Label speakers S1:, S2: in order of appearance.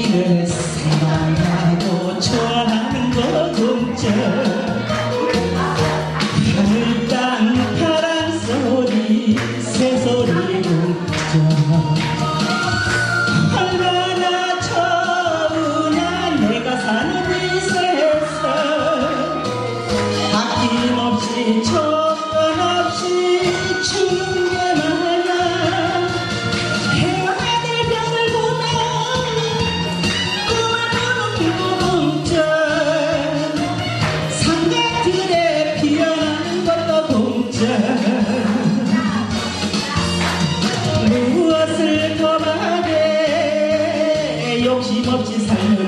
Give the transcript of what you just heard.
S1: 일을 생각하고 좋아 Love you.